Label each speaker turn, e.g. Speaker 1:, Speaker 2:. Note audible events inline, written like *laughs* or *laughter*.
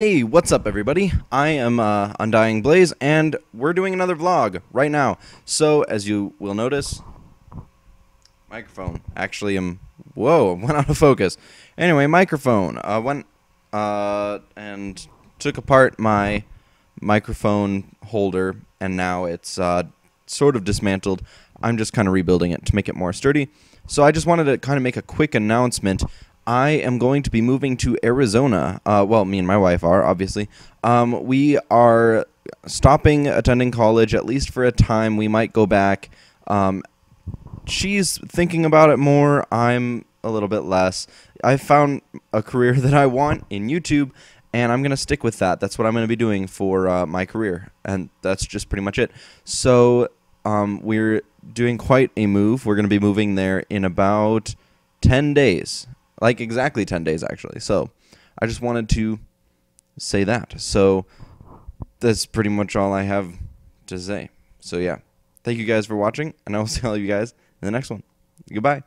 Speaker 1: Hey, what's up, everybody? I am uh, Undying Blaze, and we're doing another vlog right now. So, as you will notice, microphone actually am whoa *laughs* went out of focus. Anyway, microphone uh, went uh, and took apart my microphone holder, and now it's uh, sort of dismantled. I'm just kind of rebuilding it to make it more sturdy. So I just wanted to kind of make a quick announcement. I am going to be moving to Arizona. Uh, well, me and my wife are, obviously. Um, we are stopping attending college, at least for a time. We might go back. Um, she's thinking about it more. I'm a little bit less. I found a career *laughs* that I want in YouTube, and I'm going to stick with that. That's what I'm going to be doing for uh, my career, and that's just pretty much it. So um, we're doing quite a move. We're going to be moving there in about 10 days like exactly 10 days actually. So I just wanted to say that. So that's pretty much all I have to say. So yeah, thank you guys for watching, and I will *laughs* see all of you guys in the next one. Goodbye.